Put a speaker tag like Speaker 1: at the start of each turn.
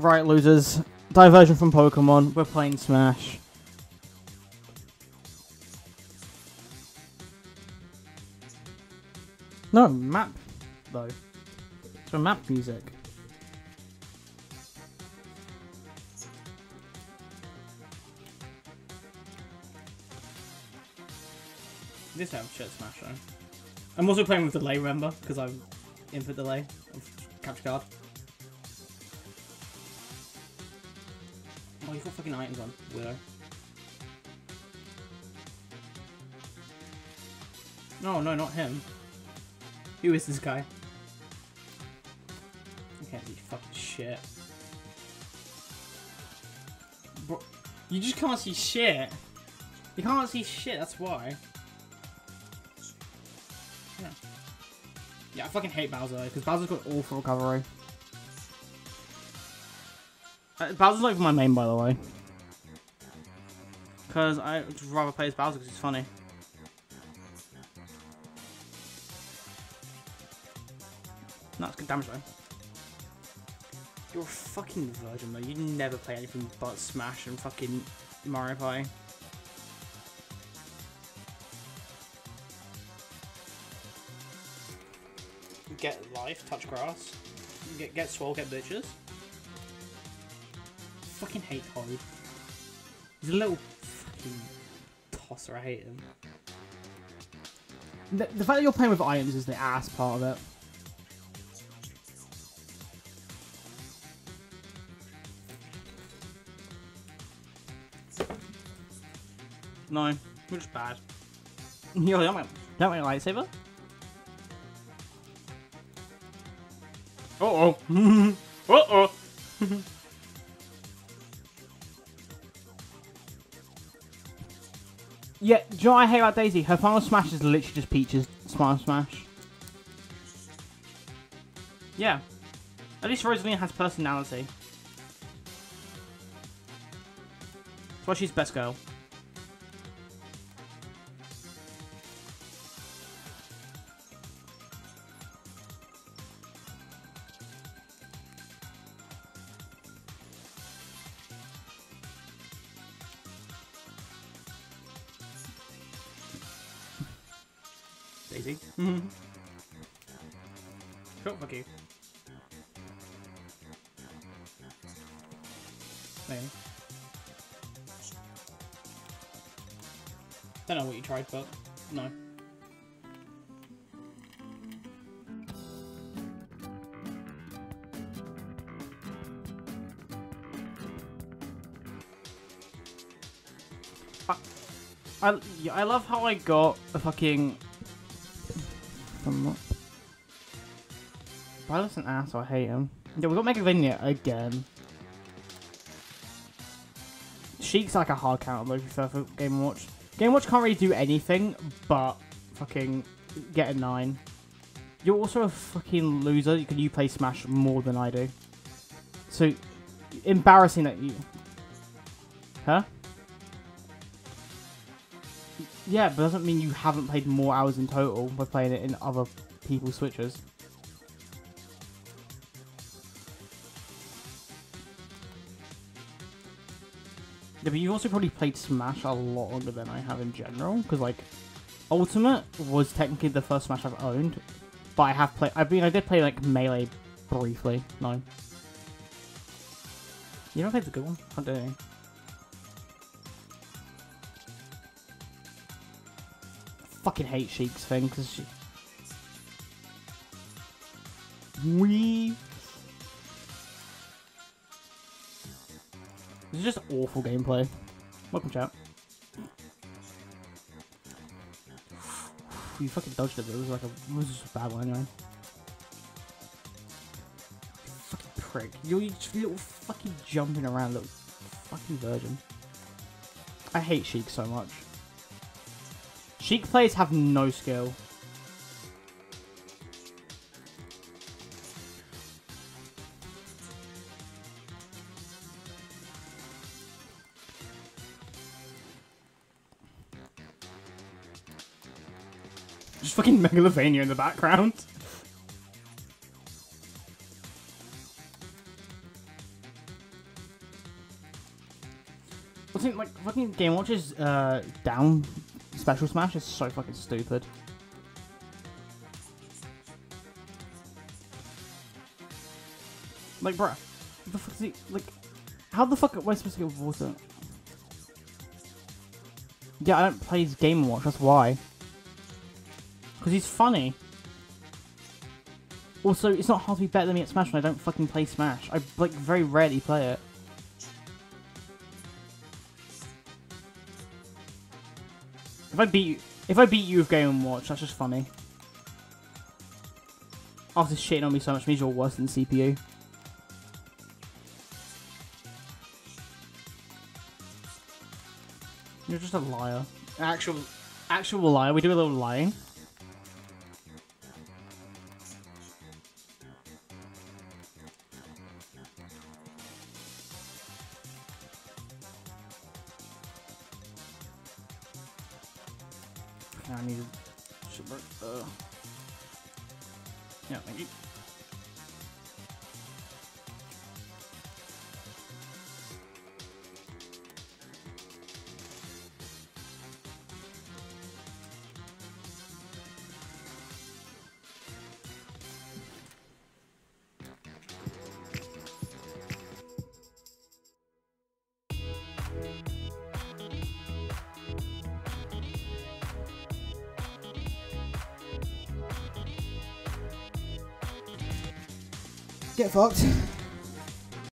Speaker 1: Right, losers. Diversion from Pokemon. We're playing Smash. No, map, though. It's for map music. This have shit Smash though. I'm also playing with delay, remember? Because I'm input delay of capture card. Oh, you got fucking items on, weirdo. No, no, not him. Who is this guy? I can't see fucking shit. Bro, you just can't see shit. You can't see shit, that's why. Yeah. Yeah, I fucking hate Bowser, because Bowser's got awful recovery. Uh, Bowser's like my main, by the way. Because I rather play as Bowser because he's funny. It's good damage though. You're a fucking virgin though. You never play anything but Smash and fucking Mario Party. Get life, touch grass. Get get swole, get bitches. Fucking hate Toad. He's a little fucking tosser. I hate him. The, the fact that you're playing with items is the ass part of it. No, which is bad. You're like, don't want, don't a lightsaber? Uh oh. uh oh. yeah, do you know what I hate about Daisy? Her final smash is literally just Peach's final smash. Yeah. At least Rosalina has personality. That's why she's best girl. Daisy. Mm-hmm. cool, fuck you. Man. Don't know what you tried, but no. I, I love how I got a fucking I'm not. Violet's an ass, I hate him. Yeah, we got Megalovania again. Sheik's like a hard counter though for Game Watch. Game Watch can't really do anything but fucking get a 9. You're also a fucking loser because you play Smash more than I do. So, embarrassing that you... Huh? Yeah, but doesn't mean you haven't played more hours in total by playing it in other people's switches. Yeah, but you've also probably played Smash a lot longer than I have in general, because like, Ultimate was technically the first Smash I've owned, but I have played. I mean, I did play like Melee briefly. No, you never played the good one. How dare you? Fucking hate Sheik's thing because she. We. This is just awful gameplay. Welcome, chat. You fucking dodged it, but it was like a, it was just a bad one anyway. Fucking prick. You're just little fucking jumping around, little fucking virgin. I hate Sheik so much. Sheik players have no skill. Just fucking Megalovania in the background. I think like fucking Game Watch's uh, down special smash is so fucking stupid. Like, bruh, the fuck is he, like, how the fuck am I supposed to get water? Yeah, I don't play his Game Watch, that's why. Because he's funny. Also, it's not hard to be better than me at Smash when I don't fucking play Smash. I, like, very rarely play it. I beat you, if I beat you with Game and Watch, that's just funny. After shitting on me so much means you're worse than CPU. You're just a liar. Actual, actual liar. We do a little lying. I need to. Uh, yeah, thank you.
Speaker 2: Get fucked.